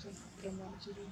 turun